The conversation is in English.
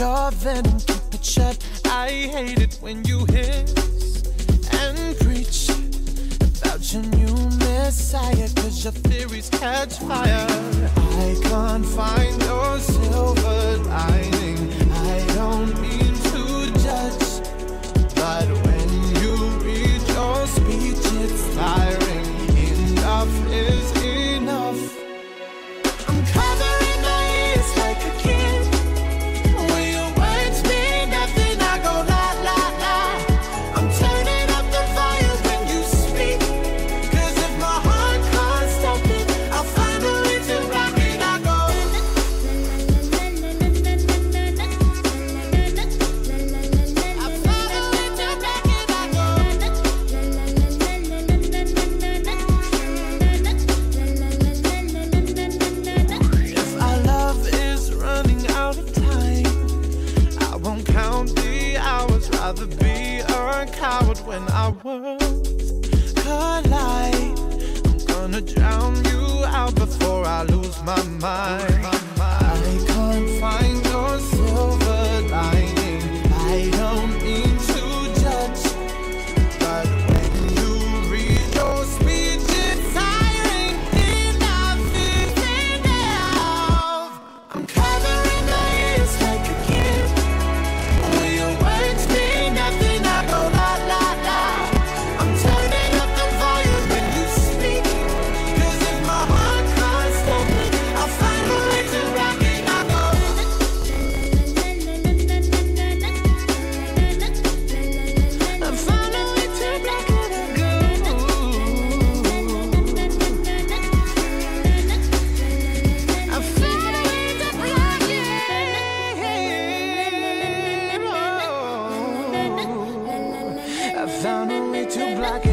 your venom, keep it shut. I hate it when you hiss and preach about your new messiah, cause your theories catch fire. I can't find your Rather be a coward when our worlds collide. I'm gonna drown you out before I lose my mind. too black